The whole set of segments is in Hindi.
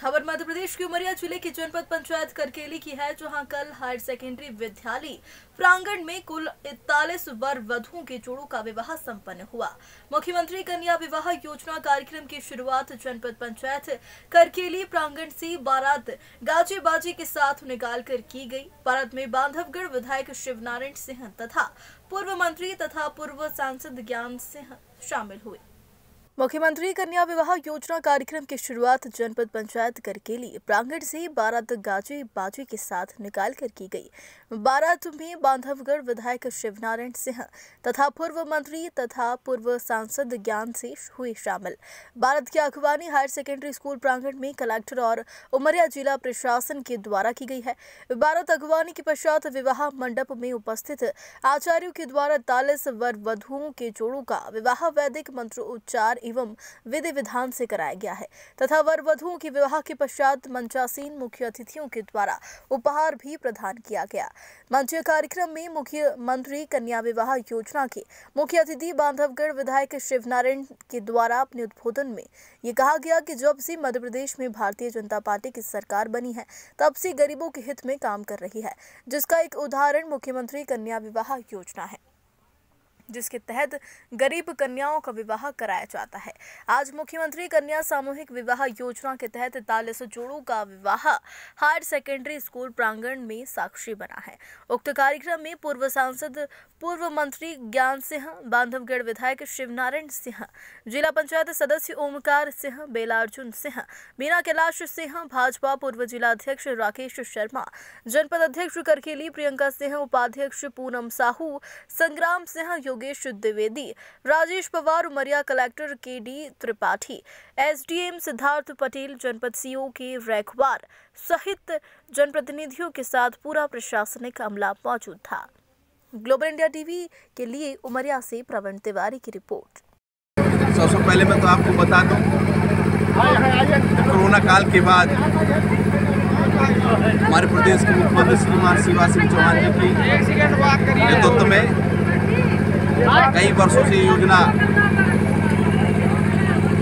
खबर मध्य प्रदेश की उमरिया ज़िले की जनपद पंचायत करकेली की है, जहाँ कल हायर सेकेंडरी विद्यालय प्रांगण में कुल इकतालीस वर वधुओं के जोड़ों का विवाह संपन्न हुआ। मुख्यमंत्री कन्या विवाह योजना कार्यक्रम की शुरुआत जनपद पंचायत करकेली प्रांगण से बारात गाजे बाजे के साथ निकाल कर की गई। बारात में बांधवगढ़ विधायक शिवनारायण सिंह तथा पूर्व मंत्री तथा पूर्व सांसद ज्ञान सिंह शामिल हुए। मुख्यमंत्री कन्या विवाह योजना कार्यक्रम की शुरुआत जनपद पंचायत करकेली, प्रांगण से बारात गाजे बाजे के साथ निकाल कर की गई। बारात में बांधवगढ़ विधायक शिवनारायण सिंह तथा पूर्व मंत्री तथा पूर्व सांसद ज्ञान से हुए शामिल। बारात की अगवानी हायर सेकेंडरी स्कूल प्रांगण में कलेक्टर और उमरिया जिला प्रशासन के द्वारा की गई है। बारात अगवानी के पश्चात विवाह मंडप में उपस्थित आचार्यों के द्वारा तालीस वर वधुओं के जोड़ों का विवाह वैदिक मंत्र उच्चार एवं विधि विधान से कराया गया है। तथा वर वधुओं के विवाह के पश्चात मंचासीन मुख्य अतिथियों के द्वारा उपहार भी प्रदान किया गया। मंच कार्यक्रम में मुख्यमंत्री कन्या विवाह योजना के मुख्य अतिथि बांधवगढ़ विधायक शिवनारायण के द्वारा अपने उद्बोधन में ये कहा गया कि जब से मध्य प्रदेश में भारतीय जनता पार्टी की सरकार बनी है, तब से गरीबों के हित में काम कर रही है, जिसका एक उदाहरण मुख्यमंत्री कन्या विवाह योजना है। जिसके तहत गरीब कन्याओं का विवाह कराया जाता है। आज मुख्यमंत्री कन्या सामूहिक विवाह योजना के तहत तालीस जोड़ों का विवाह हायर सेकेंडरी स्कूल प्रांगण में साक्षी बना है। उक्त कार्यक्रम में पूर्व सांसद, पूर्व मंत्री ज्ञान सिंह, बांधवगढ़ विधायक शिवनारायण सिंह, जिला पंचायत सदस्य ओमकार सिंह, बेलार्जुन सिंह, मीना कैलाश सिंह, भाजपा पूर्व जिला अध्यक्ष राकेश शर्मा, जनपद अध्यक्ष करकेली प्रियंका सिंह, उपाध्यक्ष Poonam Sahu, Sangram Singh Yogesh Dwivedi Rajesh Pawar, Umaria collector K D Tripathi, SDM Siddharth Patel, जनपद सीओ के रैखवार सहित जनप्रतिनिधियों के साथ पूरा प्रशासनिक अमला मौजूद था। ग्लोबल इंडिया टीवी के लिए उमरिया से प्रवीण तिवारी की रिपोर्ट। सबसे पहले मैं तो आपको बता दूँ, कोरोना काल के बाद हमारे प्रदेश के मुख्यमंत्री श्रीमान शिवराज सिंह चौहान जी की नेतृत्व में कई वर्षों से योजना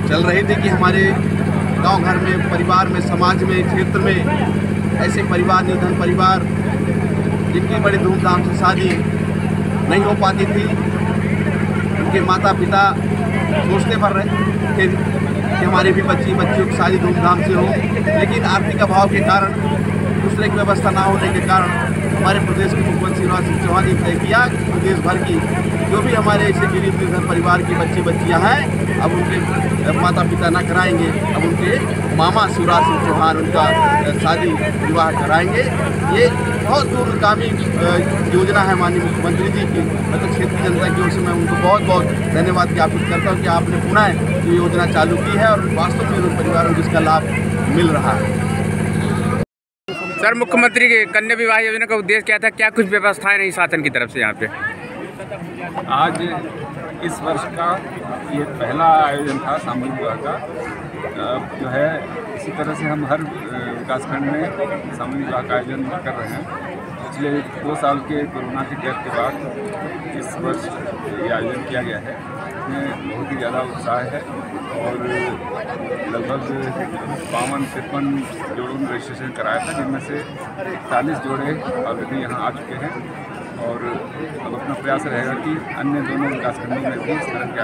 चल रही थी कि हमारे गाँव घर में, परिवार में, समाज में, क्षेत्र में ऐसे परिवार, निर्धन परिवार, जिनकी बड़ी धूमधाम से शादी नहीं हो पाती थी, उनके माता पिता सोचते भर रहे थे कि हमारे भी बच्ची, बच्चियों की शादी धूमधाम से हो, लेकिन आर्थिक अभाव के कारण, दूसरे की व्यवस्था ना होने के कारण हमारे प्रदेश के मुख्यमंत्री शिवराज सिंह चौहान ने तय किया प्रदेश भर की जो भी हमारे ऐसे गरीब निर्धन परिवार की बच्चे बच्चियाँ हैं, अब उनके माता पिता ना कराएँगे, अब उनके मामा शिवराज सिंह चौहान, उनका शादी विवाह कराएँगे। ये बहुत दूरगामी योजना है माननीय मुख्यमंत्री जी की। मतलब क्षेत्र की जनता की ओर से मैं उनको बहुत बहुत धन्यवाद ज्ञापित करता हूँ कि आपने पुनः ये योजना चालू की है और वास्तव में उन परिवारों को इसका लाभ मिल रहा है। सर, मुख्यमंत्री के कन्या विवाह योजना का उद्देश्य क्या था? क्या कुछ व्यवस्थाएँ रही शासन की तरफ़ से यहाँ पे? आज इस वर्ष का ये पहला आयोजन था, सामूहिक विवाह का। जो है, इसी तरह से हम हर विकासखंड में सामूहिक विवाह का आयोजन कर रहे हैं। पिछले दो साल के कोरोना के गैप के बाद इस वर्ष ये आयोजन किया गया है। इसमें बहुत ही ज़्यादा उत्साह है। और लगभग बावन तिरपन जोड़ों में रजिस्ट्रेशन कराया था, जिनमें से इकतालीस जोड़े ऑलरेडी यहाँ आ चुके हैं। और अब अपना प्रयास रहेगा कि अन्य दोनों विकासखंडों में भी इस तरह के